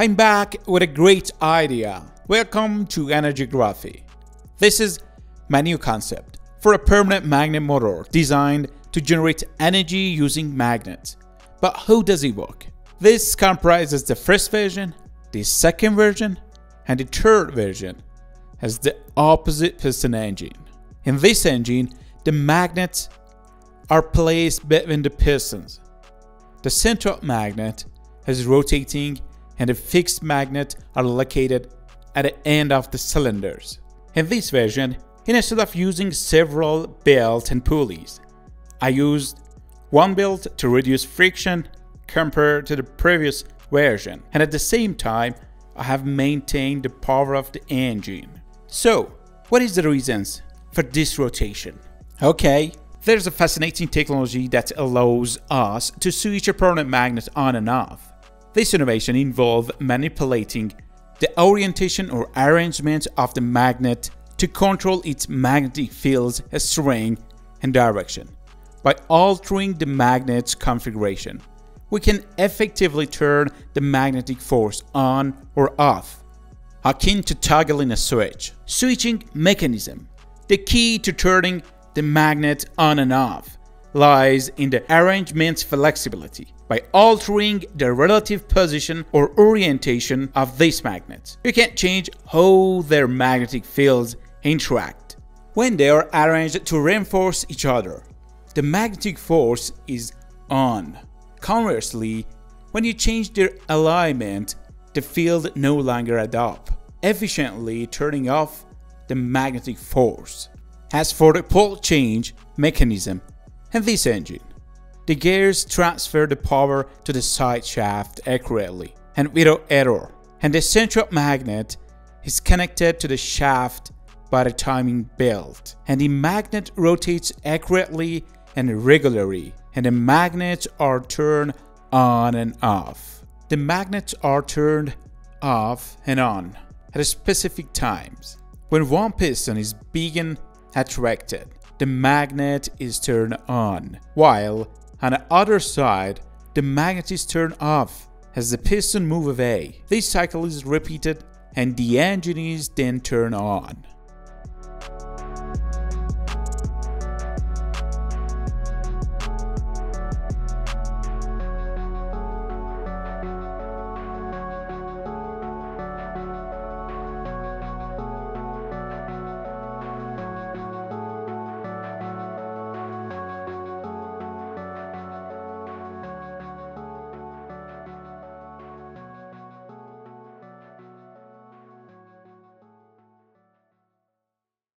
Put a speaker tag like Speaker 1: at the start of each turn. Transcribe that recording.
Speaker 1: I'm back with a great idea. Welcome to Energygraphy. This is my new concept for a permanent magnet motor designed to generate energy using magnets. But how does it work? This comprises the first version, the second version, and the third version has the opposite piston engine. In this engine, the magnets are placed between the pistons. The central magnet is rotating and the fixed magnet are located at the end of the cylinders. In this version, instead of using several belts and pulleys, I used one belt to reduce friction compared to the previous version and at the same time I have maintained the power of the engine. So, what is the reasons for this rotation? Okay, there's a fascinating technology that allows us to switch a permanent magnet on and off. This innovation involves manipulating the orientation or arrangement of the magnet to control its magnetic field's strength and direction. By altering the magnet's configuration, we can effectively turn the magnetic force on or off, akin to toggling a switch. Switching mechanism. The key to turning the magnet on and off lies in the arrangement's flexibility. By altering the relative position or orientation of these magnets, you can change how their magnetic fields interact. When they are arranged to reinforce each other, the magnetic force is on. Conversely, when you change their alignment, the field no longer adapts, efficiently turning off the magnetic force. As for the pole change mechanism in this engine, the gears transfer the power to the side shaft accurately and without error, and the central magnet is connected to the shaft by the timing belt, and the magnet rotates accurately and regularly, and the magnets are turned on and off. The magnets are turned off and on at specific times. When one piston is being attracted, the magnet is turned on, while on the other side, the magnet is turned off as the piston move away. This cycle is repeated and the engine is then turned on.